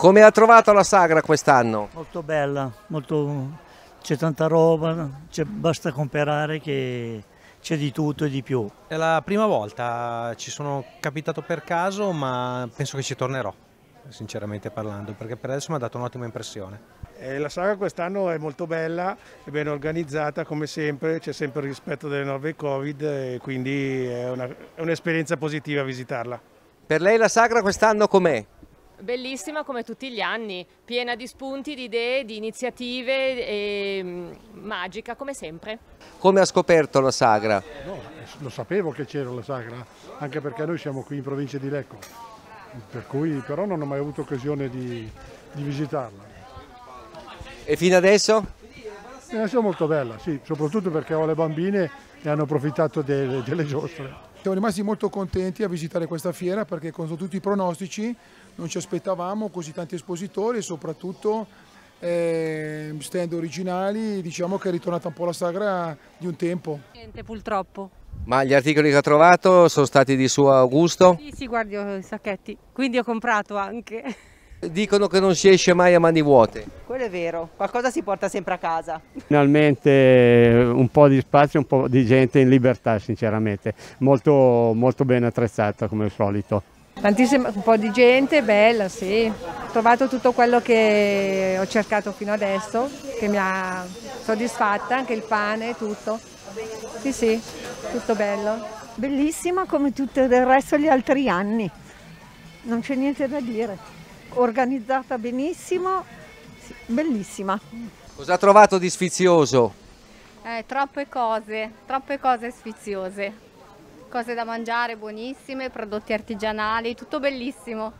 Come ha trovato la sagra quest'anno? Molto bella, molto... c'è tanta roba, basta comprare che c'è di tutto e di più. È la prima volta, ci sono capitato per caso, ma penso che ci tornerò, sinceramente parlando, perché per adesso mi ha dato un'ottima impressione. Eh, la saga quest'anno è molto bella, è ben organizzata come sempre, c'è sempre il rispetto delle norme Covid e quindi è una- è un'esperienza positiva visitarla. Per lei la sagra quest'anno com'è? Bellissima come tutti gli anni, piena di spunti, di idee, di iniziative e mm, magica come sempre. Come ha scoperto la sagra? No, lo sapevo che c'era la sagra, anche perché noi siamo qui in provincia di Lecco, per cui però non ho mai avuto occasione di, di visitarla. E fino adesso? È molto bella, sì, soprattutto perché ho le bambine e hanno approfittato delle, delle giostre. Siamo rimasti molto contenti a visitare questa fiera perché contro tutti i pronostici non ci aspettavamo così tanti espositori e soprattutto eh, stand originali, diciamo che è ritornata un po' la sagra di un tempo. Niente purtroppo. Ma gli articoli che ha trovato sono stati di suo gusto? Sì, sì, guardi ho i sacchetti, quindi ho comprato anche. Dicono che non si esce mai a mani vuote. Quello è vero, qualcosa si porta sempre a casa. Finalmente un po' di spazio, un po' di gente in libertà sinceramente, molto, molto ben attrezzata come al solito. Tantissimo, un po' di gente, bella, sì. Ho trovato tutto quello che ho cercato fino adesso, che mi ha soddisfatta, anche il pane, tutto. Sì, sì, tutto bello. Bellissima come tutto il resto degli altri anni, non c'è niente da dire. Organizzata benissimo, sì, bellissima. Cosa ha trovato di sfizioso? Eh, troppe cose, troppe cose sfiziose. Cose da mangiare buonissime, prodotti artigianali, tutto bellissimo.